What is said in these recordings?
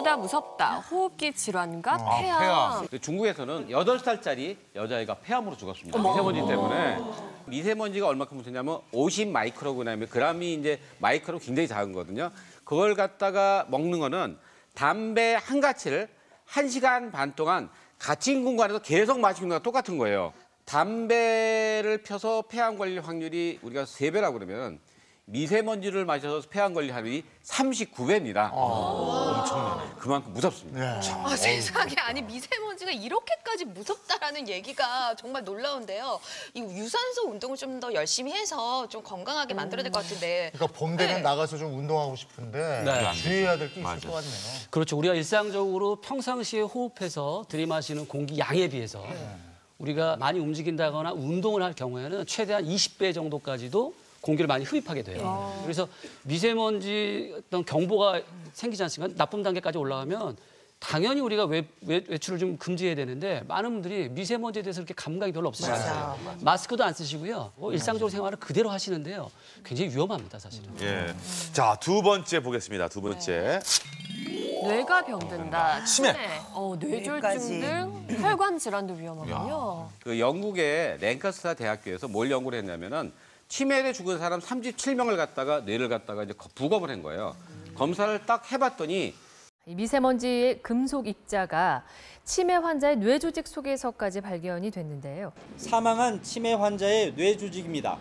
무엇보다 무섭다. 호흡기 질환과 아, 폐암. 폐암. 중국에서는 8살짜리 여자아이가 폐암으로 죽었습니다. 미세먼지 때문에. 미세먼지가 얼마큼 무섭냐면 50 마이크로그램이 그람이 이제 마이크로 굉장히 작은 거거든요. 그걸 갖다가 먹는 거는 담배 한 가치를 한시간반 동안 갇힌 공간에서 계속 마시는 거랑 똑같은 거예요. 담배를 펴서 폐암 걸릴 확률이 우리가 세배라고 그러면 미세먼지를 마셔서 폐암 걸릴 확률이 39배입니다. 엄청나네. 그만큼 무섭습니다. 아, 세상에 아니 미세먼지가 이렇게까지 무섭다라는 얘기가 정말 놀라운데요. 이 유산소 운동을 좀 더 열심히 해서 좀 건강하게 만들어야 될 것 같은데. 그러니까 봄 되면 네. 나가서 좀 운동하고 싶은데 네. 주의해야 될 게 있을 것 같네요. 그렇죠. 우리가 일상적으로 평상시에 호흡해서 들이마시는 공기 양에 비해서 우리가 많이 움직인다거나 운동을 할 경우에는 최대한 20배 정도까지도 공기를 많이 흡입하게 돼요. 그래서 미세먼지 어떤 경보가 생기지 않습니까? 나쁨 단계까지 올라가면 당연히 우리가 외, 외, 외출을 좀 금지해야 되는데 많은 분들이 미세먼지에 대해서 그렇게 감각이 별로 없으시잖아요. 마스크도 안 쓰시고요. 뭐 일상적으로 생활을 그대로 하시는데요. 굉장히 위험합니다, 사실은. 예. 자, 두 번째 보겠습니다. 두 번째. 뇌가 병든다. 치매. 어, 뇌졸중. 등 혈관 질환도 위험하군요. 그 영국의 랭카스타 대학교에서 뭘 연구를 했냐면은 치매에 죽은 사람 37명을 갖다가 뇌를 갖다가 이제 부검을 한 거예요. 검사를 딱 해봤더니 이 미세먼지의 금속 입자가 치매 환자의 뇌 조직 속에서까지 발견이 됐는데요. 사망한 치매 환자의 뇌 조직입니다.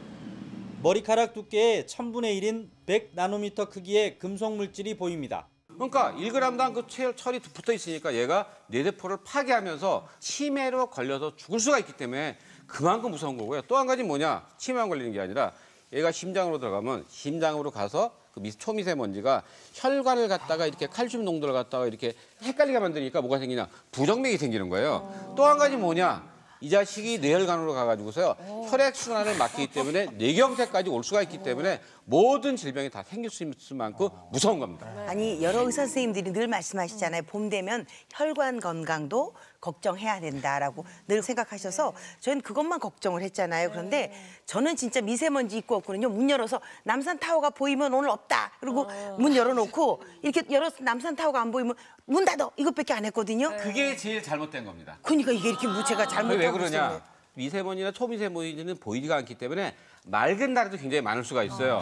머리카락 두께의 1000분의 1인 100 나노미터 크기의 금속 물질이 보입니다. 그러니까 1g당 그 철- 철이 붙어 있으니까 얘가 뇌세포를 파괴하면서 치매로 걸려서 죽을 수가 있기 때문에 그만큼 무서운 거고요. 또 한 가지 뭐냐? 치매만 걸리는 게 아니라 얘가 심장으로 들어가면 심장으로 가서 그 미- 초미세먼지가 혈관을 갖다가 이렇게 칼슘 농도를 갖다가 이렇게 헷갈리게 만드니까 뭐가 생기냐? 부정맥이 생기는 거예요. 또 한 가지 뭐냐? 이 자식이 뇌혈관으로 가가지고서요 혈액 순환을 막기 때문에 뇌경색까지 올 수가 있기 때문에 모든 질병이 다 생길 수 있을 만큼 무서운 겁니다. 아니 여러 의사 선생님들이 늘 말씀하시잖아요. 봄 되면 혈관 건강도 걱정해야 된다라고 늘 생각하셔서 저희는 그것만 걱정을 했잖아요. 그런데 저는 진짜 미세먼지 있고 없고는요. 문 열어서 남산 타워가 보이면 오늘 없다. 그리고 문 열어놓고 이렇게 열어서 남산 타워가 안 보이면 문 닫아. 이것밖에 안 했거든요. 그게 제일 잘못된 겁니다. 그러니까 이게 이렇게 그게 잘못하고 왜 그러냐? 미세먼지나 초미세먼지는 보이지가 않기 때문에 맑은 날에도 굉장히 많을 수가 있어요.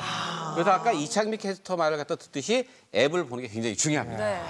그래서 아까 이창미 캐스터 말을 갖다 듣듯이 앱을 보는 게 굉장히 중요합니다. 네.